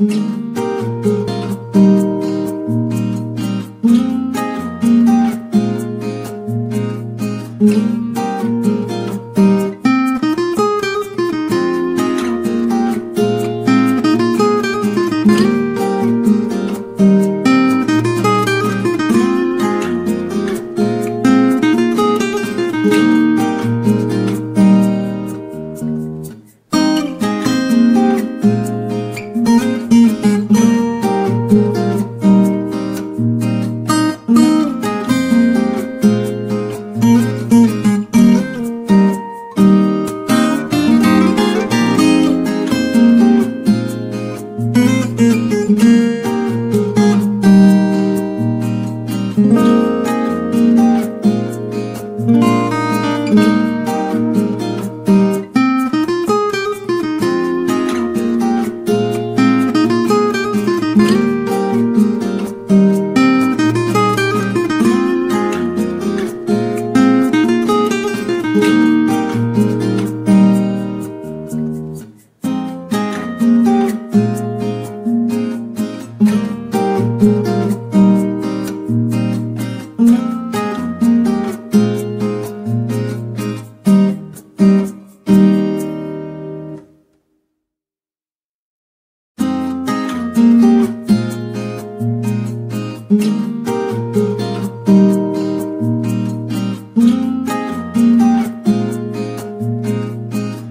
Mm-hmm.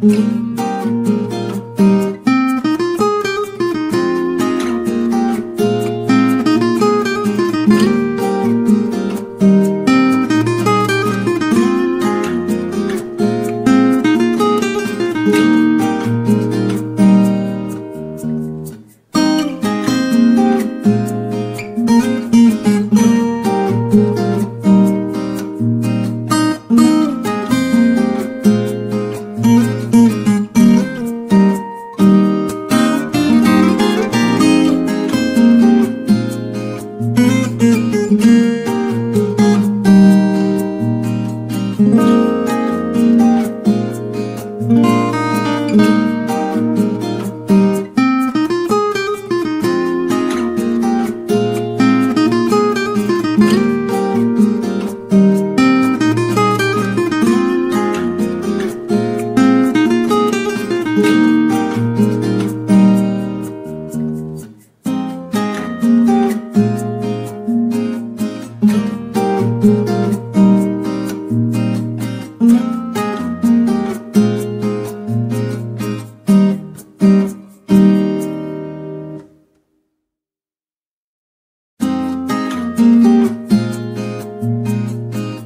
Mm-hmm.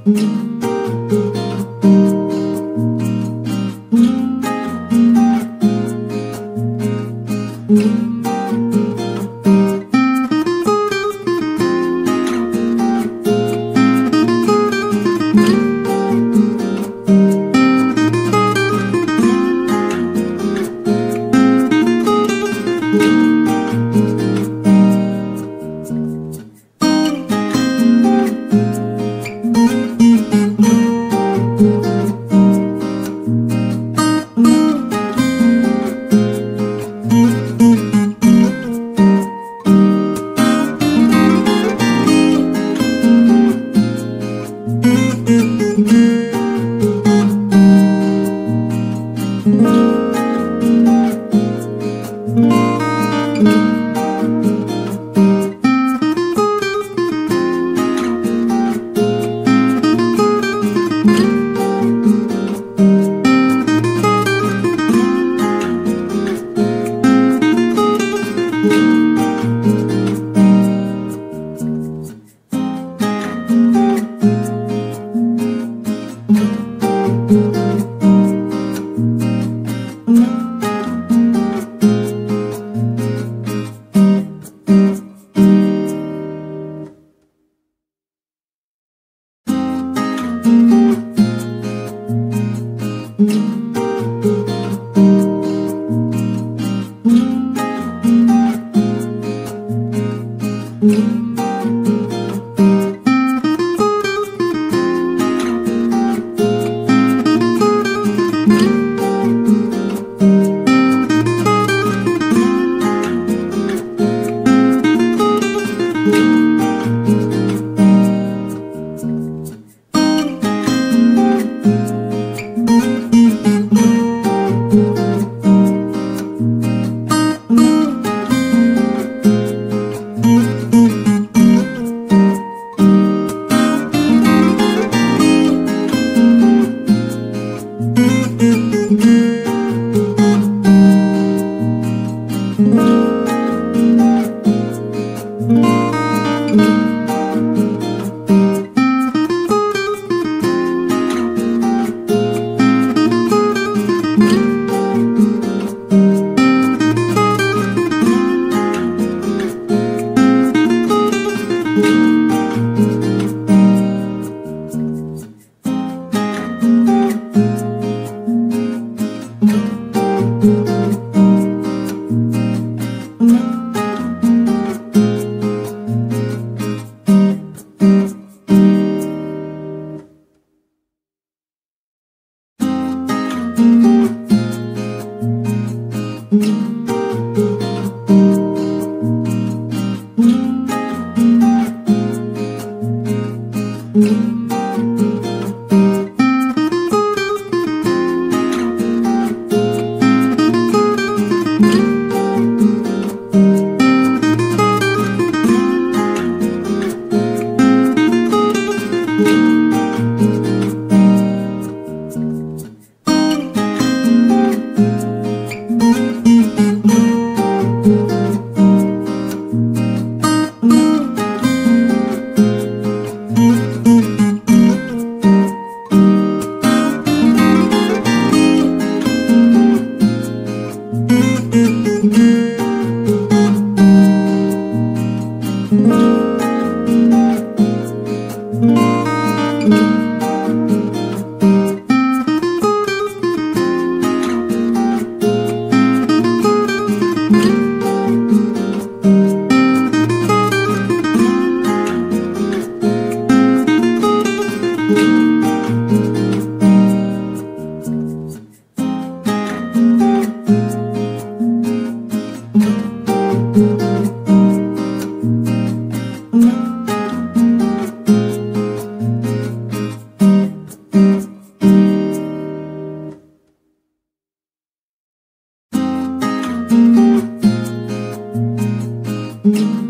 Mm-hmm. Mm-hmm.